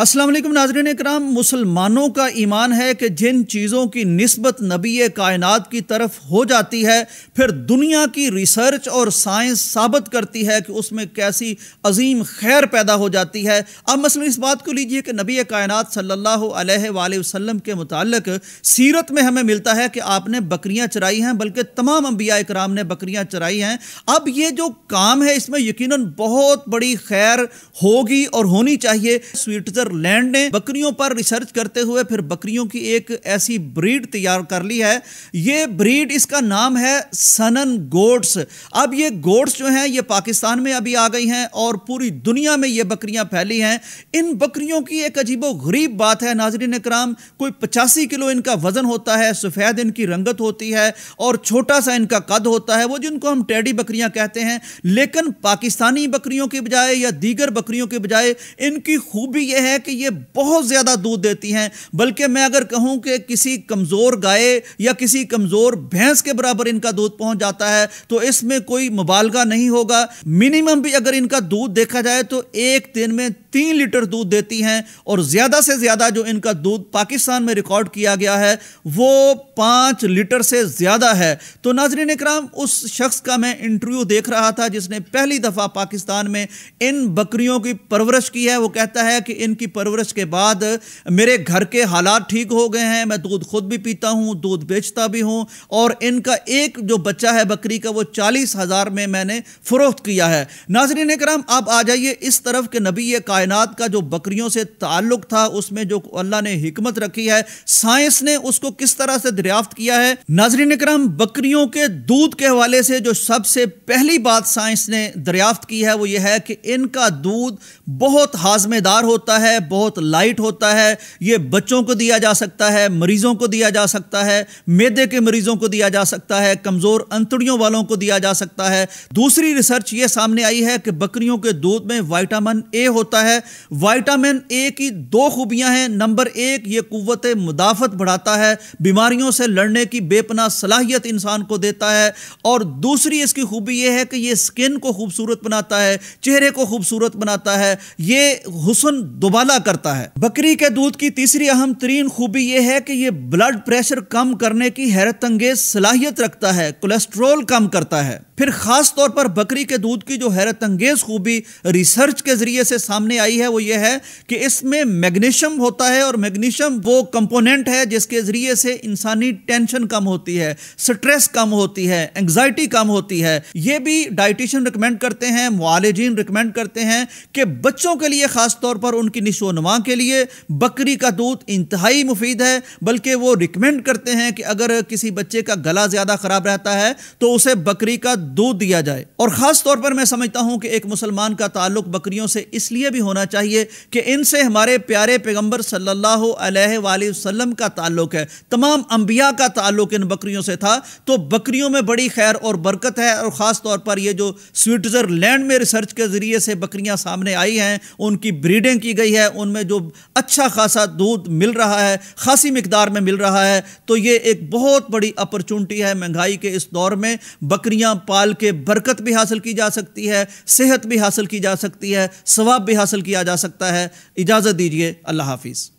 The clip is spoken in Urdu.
السلام علیکم ناظرین اکرام، مسلمانوں کا ایمان ہے کہ جن چیزوں کی نسبت نبی کائنات کی طرف ہو جاتی ہے، پھر دنیا کی ریسرچ اور سائنس ثابت کرتی ہے کہ اس میں کیسی عظیم خیر پیدا ہو جاتی ہے۔ اب مثلا اس بات کو لیجیے کہ نبی کائنات صلی اللہ علیہ وآلہ وسلم کے متعلق سیرت میں ہمیں ملتا ہے کہ آپ نے بکریاں چرائی ہیں، بلکہ تمام انبیاء اکرام نے بکریاں چرائی ہیں۔ اب یہ جو کام ہے، اس میں یقیناً بہت بڑی خیر ہوگی اور ہونی چاہیے۔ سویٹزر لینڈ نے بکریوں پر ریسرچ کرتے ہوئے پھر بکریوں کی ایک ایسی بریڈ تیار کر لی ہے۔ یہ بریڈ اس کا نام ہے سنن گوڈس اب یہ گوڈس جو ہیں یہ پاکستان میں ابھی آ گئی ہیں اور پوری دنیا میں یہ بکریاں پھیلی ہیں۔ ان بکریوں کی ایک عجیب و غریب بات ہے ناظرین اکرام کوئی پچاسی کلو ان کا وزن ہوتا ہے، سفید ان کی رنگت ہوتی ہے اور چھوٹا سا ان کا قد ہوتا ہے، وہ جن کو ہم ٹیڈی بکریاں کہتے ہیں۔ لیکن پاکستانی بکریوں کے بجائے یا دیگر بکریوں کے بجائے ان کی خوبی یہ ہے کہ یہ بہت زیادہ دودھ دیتی ہیں، بلکہ میں اگر کہوں کہ کسی کمزور گائے یا کسی کمزور بھینس کے برابر ان کا دودھ پہنچ جاتا ہے، تو اس میں کوئی مبالغہ نہیں ہوگا۔ منیمم بھی اگر ان کا دودھ دیکھا جائے تو ایک دن میں تین لیٹر دودھ دیتی ہیں، اور زیادہ سے زیادہ جو ان کا دودھ پاکستان میں ریکارڈ کیا گیا ہے، وہ پانچ لیٹر سے زیادہ ہے۔ تو ناظرین اکرام، اس شخص کا میں انٹرویو دیکھ رہا تھا جس نے پہلی دفعہ پاکستان میں ان بکریوں کی پرورش کی ہے۔ وہ کہتا ہے کہ ان کی پرورش کے بعد میرے گھر کے حالات ٹھیک ہو گئے ہیں، میں دودھ خود بھی پیتا ہوں، دودھ بیچتا بھی ہوں، اور ان کا ایک جو بچہ ہے بکری کا، وہ چالیس ہزار میں میں نے فروخت کیا ہے۔ ناظرین اکرام، آپ آ جائیے اس طرف کہ نبی کائنات کا جو بکریوں سے تعلق تھا، اس میں جو اللہ نے حکمت رکھی ہے، سائنس نے اس کو کس طرح سے دریافت کیا ہے۔ ناظرین اکرام، بکریوں کے دودھ کے حوالے سے جو سب سے پہلی بات سائنس نے دریافت کی ہے، وہ یہ ہے کہ ان کا دودھ بہت ہاضمے دار ہوتا ہے۔ ہے، بہت لائٹ ہوتا ہے، یہ بچوں کو دیا جا سکتا ہے، مریضوں کو دیا جا سکتا ہے، میدے کے مریضوں کو دیا جا سکتا ہے، کمزور انتڑیوں والوں کو دیا جا سکتا ہے۔ دوسری ریسرچ یہ سامنے آئی ہے کہ بکریوں کے دودھ میں وائٹامن اے ہوتا ہے۔ وائٹامن اے کی دو خوبیاں ہیں۔ نمبر ایک، یہ قوت مدافعت بڑھاتا ہے۔ بیماریوں سے لڑنے کی بے پناہ صلاحیت انسان کو دیتا ہے۔ اور دوسری اس کی خوبی یہ ہے کہ یہ سکن کو خوبصورت بناتا ہے، چہرے کو خوبصورت بناتا ہے۔ یہ حسن دوبارہ حوالہ کرتا ہے۔ بکری کے دودھ کی تیسری اہم ترین خوبی یہ ہے کہ یہ بلڈ پریشر کم کرنے کی حیرت انگیز صلاحیت رکھتا ہے، کولیسٹرول کم کرتا ہے۔ پھر خاص طور پر بکری کے دودھ کی جو حیرت انگیز خوبی ریسرچ کے ذریعے سے سامنے آئی ہے، وہ یہ ہے کہ اس میں میگنیشم ہوتا ہے اور میگنیشم وہ کمپوننٹ ہے جس کے ذریعے سے انسانی ٹینشن کم ہوتی ہے سٹریس کم ہوتی ہے انگزائٹی کم ہوتی ہے۔ یہ بھی ڈائٹیشن ریکمینڈ کرتے ہیں معالجین ریکمینڈ کرتے ہیں کہ بچوں کے لیے خاص طور پر ان کی نشو و نما کے لیے بکری کا دودھ انتہائی مفید ہے، بلکہ وہ ریکمینڈ کرتے ہیں کہ اگر کسی بچے کا گلا زیادہ خراب رہتا ہے تو اسے بکری کا دودھ دیا جائے۔ اور خاص طور پر میں سمجھتا ہوں کہ ایک مسلمان کا تعلق بکریوں سے اس لیے بھی ہونا چاہیے کہ ان سے ہمارے پیارے پیغمبر صلی اللہ علیہ وآلہ وسلم کا تعلق ہے۔ تمام انبیاء کا تعلق ان بکریوں سے تھا۔ تو بکریوں میں بڑی خیر اور برکت ہے۔ اور خاص طور پر یہ جو سویٹزر لینڈ میں ریسرچ کے ذریعے سے بکریاں سامنے آئی ہیں، ان کی بریڈنگ کی گئی ہے، ان میں جو اچھا خاصا دودھ مل رہا ہے، خاصی مقدار میں مل رہا ہے۔ تو یہ ایک بہت بڑی اپرچونٹی ہے مہنگائی کے اس دور میں۔ بکریاں پال کے برکت بھی حاصل کی جا سکتی ہے، صحت بھی حاصل کی جا سکتی ہے، ثواب بھی حاصل کیا جا سکتا ہے۔ اجازت دیجیے اللہ حافظ۔